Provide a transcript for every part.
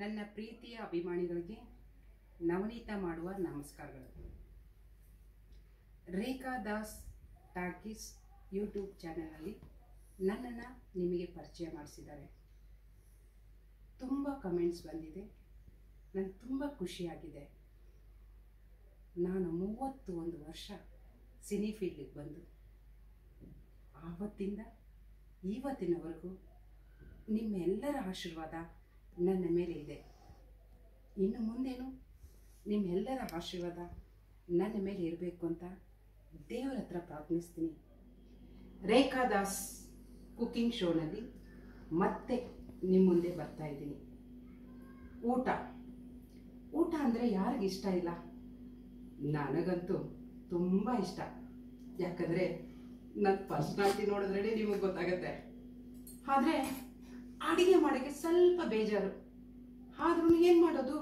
ನನ್ನ ಪ್ರೀತಿಯ ಅಭಿಮಾನಿಗಳಿಗೆ ನವನೀತ ಮಾಡುವ ನಮಸ್ಕಾರಗಳು. ರೇಖಾ ದಾಸ್ ಟಾಕೀಸ್ ಯೂಟ್ಯೂಬ್ ಚಾನಲಲ್ಲಿ ನನ್ನನ್ನು ನಿಮಗೆ ಪರಿಚಯ ಮಾಡಿಸಿದ್ದಾರೆ. ತುಂಬ ಕಮೆಂಟ್ಸ್ ಬಂದಿದೆ. ನನಗೆ ತುಂಬ ಖುಷಿಯಾಗಿದೆ. ನಾನು ಮೂವತ್ತು ಒಂದು ವರ್ಷ ಸಿನಿ ಫೀಲ್ಡಿಗೆ ಬಂದು, ಆವತ್ತಿಂದ ಇವತ್ತಿನವರೆಗೂ ನಿಮ್ಮೆಲ್ಲರ ಆಶೀರ್ವಾದ ನನ್ನ ಮೇಲೆ ಇದೆ. ಇನ್ನು ಮುಂದೇನು? ನಿಮ್ಮೆಲ್ಲರ ಆಶೀರ್ವಾದ ನನ್ನ ಮೇಲೆ ಇರಬೇಕು ಅಂತ ದೇವರ ಹತ್ರ ಪ್ರಾರ್ಥನಿಸ್ತೀನಿ ರೇಖಾ ದಾಸ್ ಶೋನಲ್ಲಿ ಮತ್ತೆ ನಿಮ್ಮ ಮುಂದೆ ಬರ್ತಾ ಇದ್ದೀನಿ. ಊಟ. ಊಟ ಅಂದರೆ ಯಾರಿಗೆ ಇಷ್ಟ ಇಲ್ಲ? ನನಗಂತೂ ತುಂಬ ಇಷ್ಟ. ಯಾಕಂದರೆ ನನ್ನ ಪರ್ಸ್ನಾಲಿಟಿ ನೋಡಿದ್ರೆ ನಿಮಗೆ ಗೊತ್ತಾಗುತ್ತೆ. ಆದರೆ ಅಡಿಗೆ ಮಾಡೋಕ್ಕೆ ಸ್ವಲ್ಪ ಬೇಜಾರು. ಆದ್ರೂ ಏನು ಮಾಡೋದು?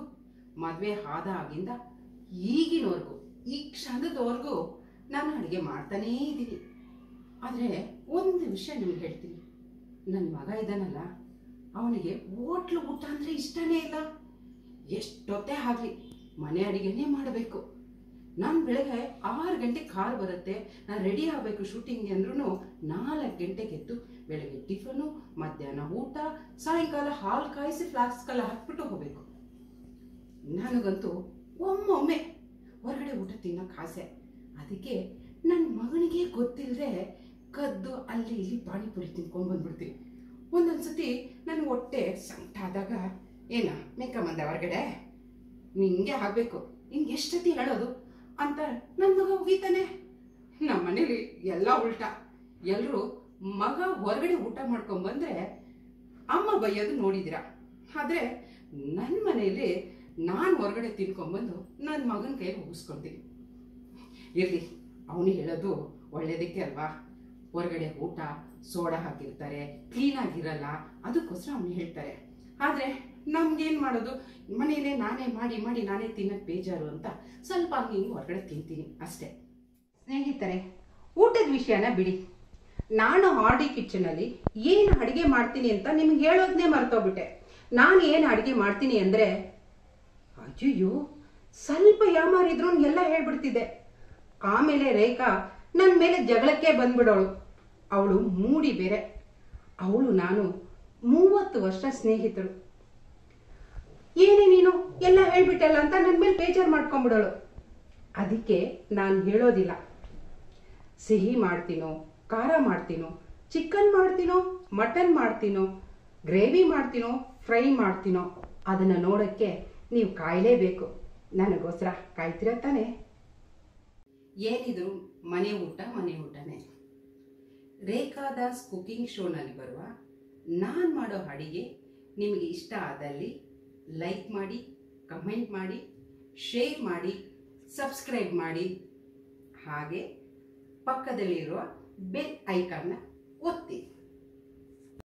ಮದುವೆ ಆದಾಗಿಂದ ಈಗಿನವರೆಗೂ, ಈ ಕ್ಷಣದವರೆಗೂ ನಾನು ಅಡುಗೆ ಮಾಡ್ತಾನೇ ಇದ್ದೀನಿ. ಆದರೆ ಒಂದು ವಿಷಯ ನಿಮ್ಗೆ ಹೇಳ್ತೀನಿ. ನನ್ನ ಮಗ ಇದ್ದಾನಲ್ಲ, ಅವನಿಗೆ ಹೋಟ್ಲು ಊಟ ಅಂದರೆ ಇಷ್ಟನೇ ಇಲ್ಲ. ಎಷ್ಟೊತ್ತೇ ಆಗಲಿ ಮನೆ ಅಡಿಗೆನೇ ಮಾಡಬೇಕು. ನಾನು ಬೆಳಗ್ಗೆ ಆರು ಗಂಟೆ ಕಾರ್ ಬರುತ್ತೆ, ನಾನು ರೆಡಿ ಆಗಬೇಕು ಶೂಟಿಂಗ್ಗೆ ಅಂದ್ರೂ ನಾಲ್ಕು ಗಂಟೆಗೆ ಎದ್ದು ಬೆಳಗ್ಗೆ ಟಿಫನು ಮಧ್ಯಾಹ್ನ ಊಟ, ಸಾಯಂಕಾಲ ಹಾಲು ಕಾಯಿಸಿ ಫ್ಲಾಸ್ಕೆಲ್ಲ ಹಾಕ್ಬಿಟ್ಟು ಹೋಗಬೇಕು. ನನಗಂತೂ ಒಮ್ಮೊಮ್ಮೆ ಹೊರಗಡೆ ಊಟ ತಿನ್ನೋಕೆ ಆಸೆ. ಅದಕ್ಕೆ ನನ್ನ ಮಗನಿಗೆ ಗೊತ್ತಿಲ್ಲದೆ ಕದ್ದು ಅಲ್ಲಿ ಇಲ್ಲಿ ಪಾನಿಪುರಿ ತಿನ್ಕೊಂಡು ಬಂದ್ಬಿಡ್ತೀನಿ. ಒಂದೊಂದು ಸತಿ ನನ್ನ ಹೊಟ್ಟೆ ಸಂಕಟ ಆದಾಗ ಏನ ಮೇಕಮ್ಮಂದೆ ಹೊರಗಡೆ? ನಿಂಗೆ ಆಗಬೇಕು. ನಿಂಗೆ ಎಷ್ಟೊತ್ತಿ ಹೇಳೋದು? ಅಂತ ನನ್ನ ಮಗ ಉಗಿತಾನೆ. ನಮ್ಮ ಮನೇಲಿ ಎಲ್ಲ ಉಲ್ಟಾ. ಎಲ್ಲರೂ ಮಗ ಹೊರಗಡೆ ಊಟ ಮಾಡ್ಕೊಂಡ್ ಬಂದ್ರೆ ಅಮ್ಮ ಬೈಯೋದು ನೋಡಿದಿರ ಆದರೆ ನನ್ನ ಮನೆಯಲ್ಲಿ ನಾನು ಹೊರಗಡೆ ತಿನ್ಕೊಂಡ್ಬಂದು ನನ್ನ ಮಗನ ಕೈ ಉಗಿಸ್ಕೊಳ್ತೀನಿ ಇರಲಿ, ಅವನು ಹೇಳೋದು ಒಳ್ಳೇದಕ್ಕೆ ಅಲ್ವಾ? ಹೊರಗಡೆ ಊಟ, ಸೋಡಾ ಹಾಕಿರ್ತಾರೆ ಕ್ಲೀನಾಗಿರಲ್ಲ ಅದಕ್ಕೋಸ್ಕರ ಅವನು ಹೇಳ್ತಾರೆ. ಆದರೆ ನಮ್ಗೇನು ಮಾಡೋದು? ಮನೇಲೆ ನಾನೇ ಮಾಡಿ ಮಾಡಿ, ನಾನೇ ತಿನ್ನಕ್ ಬೇಜಾರು ಅಂತ ಸ್ವಲ್ಪ ಹಂಗೆ ಹಿಂಗೆ ಹೊರಗಡೆ ತಿಂತೀನಿ ಅಷ್ಟೇ. ಸ್ನೇಹಿತರೆ, ಊಟದ ವಿಷಯನ ಬಿಡಿ. ನಾನು ಹಾರ್ಡಿ ಕಿಚನಲ್ಲಿ ಏನು ಅಡುಗೆ ಮಾಡ್ತೀನಿ ಅಂತ ನಿಮ್ಗೆ ಹೇಳೋದನ್ನೇ ಮರ್ತೋಗ್ಬಿಟ್ಟೆ. ನಾನು ಏನು ಅಡುಗೆ ಮಾಡ್ತೀನಿ ಅಂದರೆ ಅಯ್ಯೋ ಸ್ವಲ್ಪ ಯಾಮಾರಿದ್ರು ಎಲ್ಲ ಹೇಳ್ಬಿಡ್ತಿದ್ದೆ. ಆಮೇಲೆ ರೇಖಾ ನನ್ನ ಮೇಲೆ ಜಗಳಕ್ಕೆ ಬಂದ್ಬಿಡೋಳು. ಅವಳು ಮೂಡಿ ಬೇರೆ. ಅವಳು ನಾನು ಮೂವತ್ತು ವರ್ಷ ಸ್ನೇಹಿತರು. ಏನೇ ನೀನು ಎಲ್ಲ ಹೇಳ್ಬಿಟ್ಟಲ್ಲ ಅಂತ ನನ್ನ ಮೇಲೆ ಬೇಜಾರು ಮಾಡ್ಕೊಂಡ್ಬಿಡೋಳು ಅದಕ್ಕೆ ನಾನು ಹೇಳೋದಿಲ್ಲ. ಸಿಹಿ ಮಾಡ್ತೀನೋ, ಖಾರ ಮಾಡ್ತೀನೋ ಚಿಕನ್ ಮಾಡ್ತೀನೋ ಮಟನ್ ಮಾಡ್ತೀನೋ ಗ್ರೇವಿ ಮಾಡ್ತೀನೋ ಫ್ರೈ ಮಾಡ್ತೀನೋ, ಅದನ್ನು ನೋಡೋಕ್ಕೆ ನೀವು ಕಾಯಲೇಬೇಕು. ನನಗೋಸ್ಕರ ಕಾಯ್ತೀರ ತಾನೆ? ಏನಿದ್ರು ಮನೆ ಊಟ ಮನೆ ಊಟನೇ. ರೇಖಾದಾಸ್ ಕುಕಿಂಗ್ ಶೋನಲ್ಲಿ ಬರುವ ನಾನು ಮಾಡೋ ಅಡಿಗೆ ನಿಮಗೆ ಇಷ್ಟ ಆದಲ್ಲಿ ಲೈಕ್ ಮಾಡಿ ಕಮೆಂಟ್ ಮಾಡಿ ಶೇರ್ ಮಾಡಿ ಸಬ್ಸ್ಕ್ರೈಬ್ ಮಾಡಿ. ಹಾಗೆ ಪಕ್ಕದಲ್ಲಿರುವ ಬೆಲ್ ಐಕಾನ್ನ ಒತ್ತಿ.